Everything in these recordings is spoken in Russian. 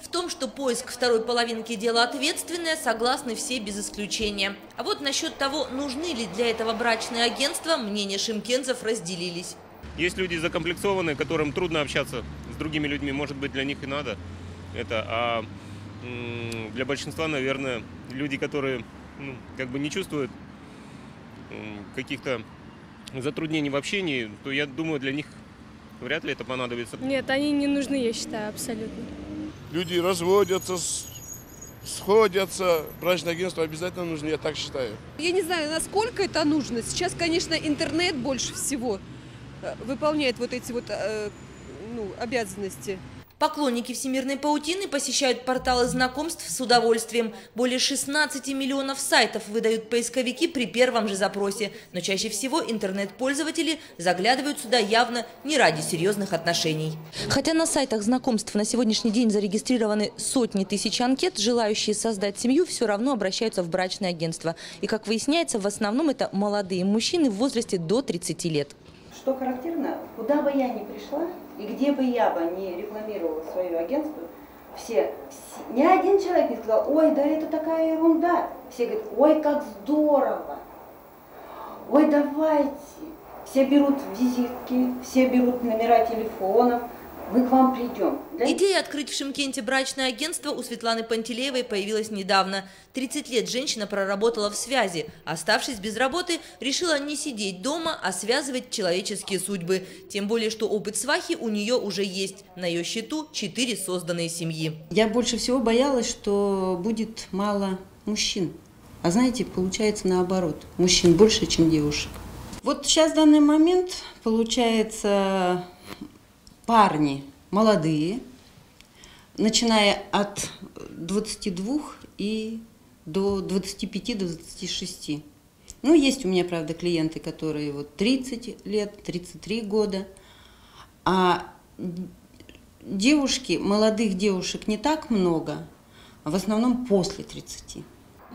В том, что поиск второй половинки – дело ответственное, согласны все без исключения. А вот насчет того, нужны ли для этого брачные агентства, мнения шимкенцев разделились. Есть люди закомплексованные, которым трудно общаться с другими людьми, может быть, для них и надо это. А для большинства, наверное, люди, которые ну, как бы не чувствуют каких-то затруднений в общении, то я думаю, для них вряд ли это понадобится. Нет, они не нужны, я считаю, абсолютно. Люди разводятся, сходятся. Брачное агентство обязательно нужно, я так считаю. Я не знаю, насколько это нужно. Сейчас, конечно, интернет больше всего э, выполняет вот эти вот э, ну, обязанности. Поклонники всемирной паутины посещают порталы знакомств с удовольствием. Более 16 миллионов сайтов выдают поисковики при первом же запросе. Но чаще всего интернет-пользователи заглядывают сюда явно не ради серьезных отношений. Хотя на сайтах знакомств на сегодняшний день зарегистрированы сотни тысяч анкет, желающие создать семью все равно обращаются в брачное агентство. И, как выясняется, в основном это молодые мужчины в возрасте до 30 лет. Что характерно, куда бы я ни пришла, и где бы я бы не рекламировала свое агентство, все, все- ни один человек не сказал, ой, да это такая ерунда. Все говорят, ой, как здорово, ой, давайте. Все берут визитки, все берут номера телефонов, мы к вам придем. Для Идея открыть в Шимкенте брачное агентство у Светланы Пантелеевой появилась недавно. 30 лет женщина проработала в связи. Оставшись без работы, решила не сидеть дома, а связывать человеческие судьбы. Тем более, что опыт свахи у нее уже есть. На ее счету 4 созданные семьи. Я больше всего боялась, что будет мало мужчин. А знаете, получается наоборот. Мужчин больше, чем девушек. Вот сейчас в данный момент, получается, парни молодые, начиная от 22 и до 25-26. Ну, есть у меня, правда, клиенты, которые вот 30 лет, 33 года. А девушки, молодых девушек не так много, в основном после 30.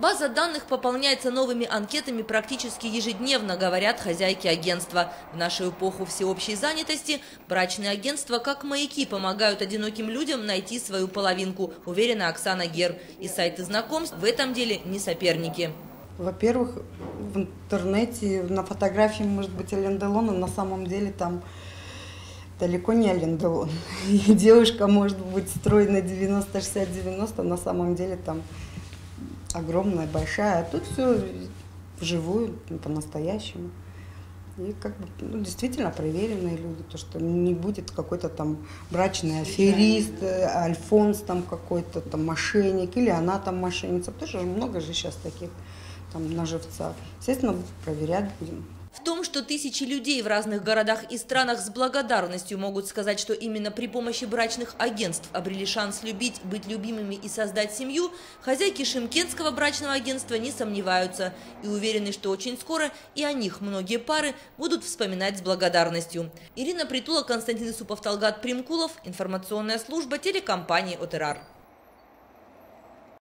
База данных пополняется новыми анкетами практически ежедневно, говорят хозяйки агентства. В нашу эпоху всеобщей занятости брачные агентства как маяки помогают одиноким людям найти свою половинку, уверена Оксана Гер. И сайты знакомств в этом деле не соперники. Во-первых, в интернете на фотографии может быть Ален Делон, а на самом деле там далеко не Ален Делон. И девушка может быть стройной 90-60-90, а на самом деле там огромная, большая. А тут все вживую, по-настоящему. И как бы, ну, действительно проверенные люди, то, что не будет какой-то там брачный аферист, э, альфонс там какой-то там мошенник, или она там мошенница. Тоже же много же сейчас таких там на живца. Естественно, проверять будем. В том, что тысячи людей в разных городах и странах с благодарностью могут сказать, что именно при помощи брачных агентств обрели шанс любить, быть любимыми и создать семью, хозяйки Шимкентского брачного агентства не сомневаются и уверены, что очень скоро и о них многие пары будут вспоминать с благодарностью. Ирина Притула, Константин Исупов, Талгат Примкулов, информационная служба телекомпании «Отерар».